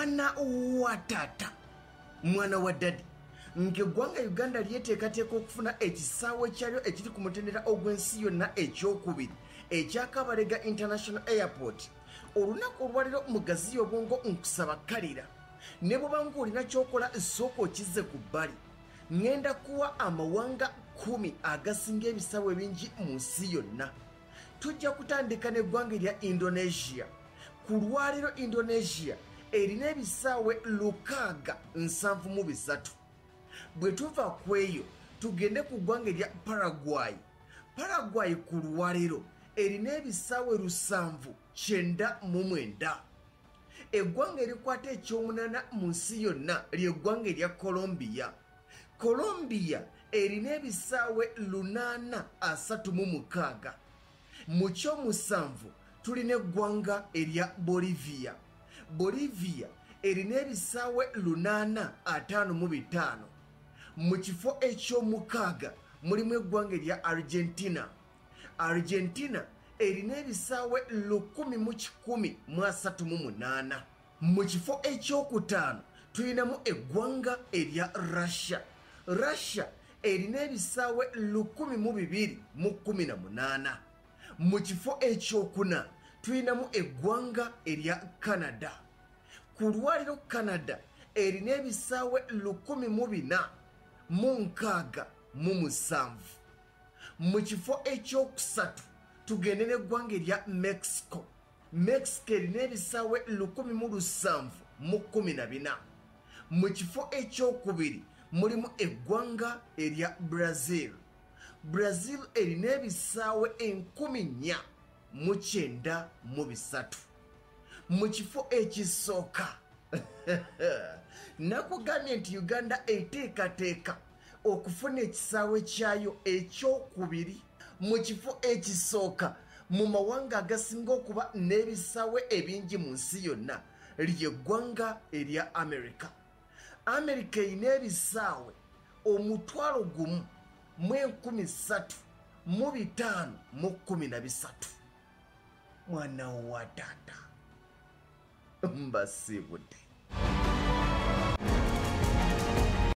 mwana wa taata mwana wa dadi ng'eggwanga uganda lyeteekateeka okufuna ekisaawe kyalyo ekiri ku mutendera ogw'ensi yonna ekyokubiri ekyakabalega international airport. Olunaku olwaliro mugazi obwongo nkusaba kalira ne bw'obanga olina kyokola sooka okizze ku bbali ŋŋenda kuwa amawanga kumi agasinga ebisaawe ebingi mu nsi yonna. Tujja kutandika n'eggwanga erya indonesia. Ku lwaliro indonesia erina ebisaawe lukaaga nsanvu mu bisatu. Bwe tuva ku eyo tugende ku ggwanga erya paraguay. Paraguay ku lwaliro erina ebisaawe lusanvu kyenda mu mwenda. Eggwanga erikwata ekyomunaana mu nsi yonna ly'eggwanga erya colombiya colombiya erina ebisaawe lunaana asatu mu mukaaga. Mu kyomusanvu tulina eggwanga erya bolivia bolivia erina ebisaawe lunaana ataano mu bitaano. Mu kifo eky'omukaaga mulimu eggwanga erya argentina. Argentina erina ebisaawe lukumi mu kifo ekyokutaano tulinamu eggwanga erya russia. Russia erina ebisaawe lukumi mu kifo ekyokuna tulinamu eggwanga erya canada. Ku lwaliro canada erina ebisaawe lukumi mu bina mu nkaaga mu musanvu. Mu kifo ekyokusatu tugende n'eggwanga erya mexico. Mexico erina ebisaawe lukumi mu lusanvu mu kifo ekyokubiri mulimu eggwanga erya brazil. Brazil erina ebisaawe enkumi nnya mu kyenda mu bisatu. Mu kifo ekisooka nakugambye nti uganda eteekateeka okufuna ekisaawe kyayo ekyokubiri mu kifo ekisooka mu mawanga agasinga okuba n'ebisaawe ebingi mu nsi yonna ly'eggwanga erya amerika amerika erina ebisaawe omutwalo gumu mu enkumi ssatu mu bitaano mu kkumi na bisatu mwana wa taata mbasibudde